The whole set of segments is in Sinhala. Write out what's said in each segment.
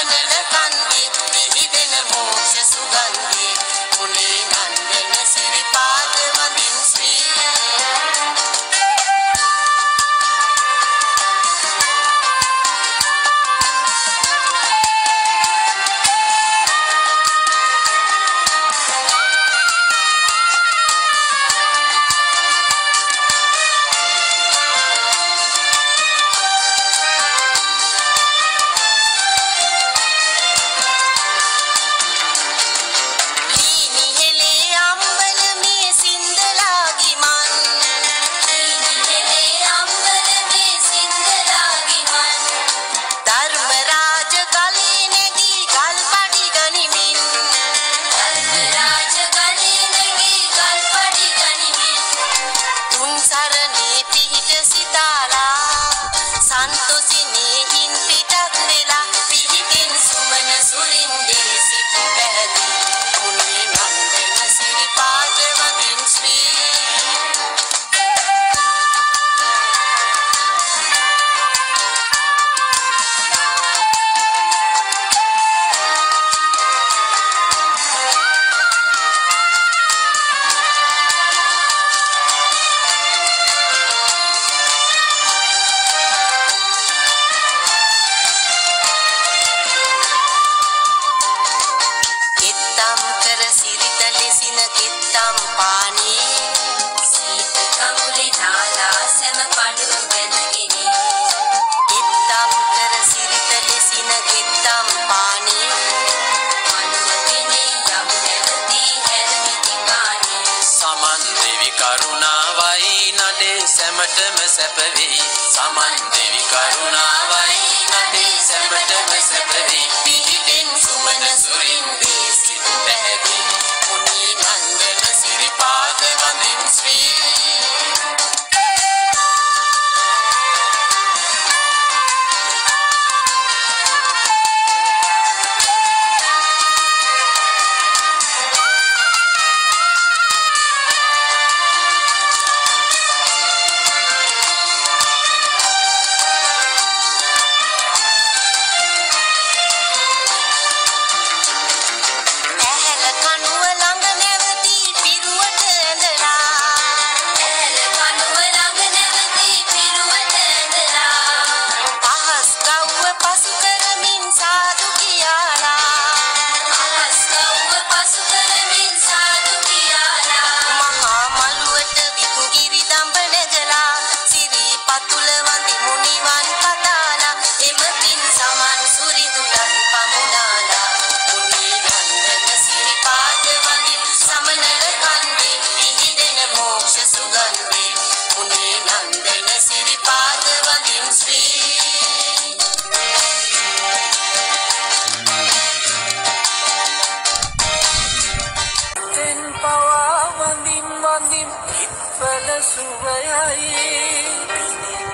when you left Dharmaraj සිත්තම් පානේ. සීත කකුලේ නාලා සැම පඩුව බැඳගෙන ඉත්තම් කර සිරිත ලෙසින ගිත්තම් පානේ. මනුව පිනේ යම් නැවතී හැරමිති පානේ සමන් දෙවි කරුණාවයි නඩේ සැමටම සැප වෙයි සමන් දෙවි කරුණාවයි නඩේ සැමටම සැප වෙයි පිටින් සුමනස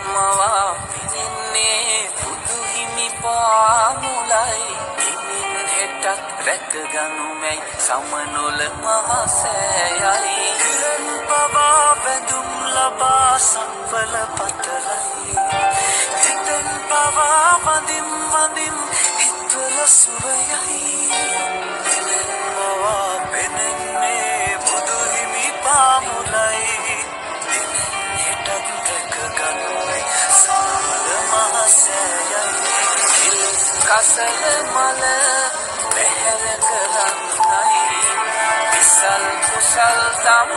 මවා පිරෙන්නේ බුදු හිමි පාමුලයි. ඉමින් හෙටක් රැකගනුමැයි සමනොල මහසෑයයි ඉරන් පවා වැඳුම් ලබා සම්වල පතරයි. හිතන් පවා වඳින් වඳින් හිත්වල සුරයයි නිසල මල පැහැර කරන්නයි විසල් කුසල් දම්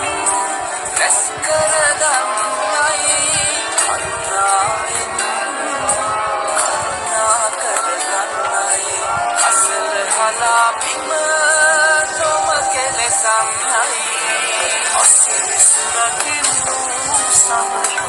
රැස් කරගන්නයි කරුණාවෙන් කරුණා කරගන්නයි අසල හලා බිම තොම කෙලෙසන්නයි ඔසිරි සුරකින්නු සමනයි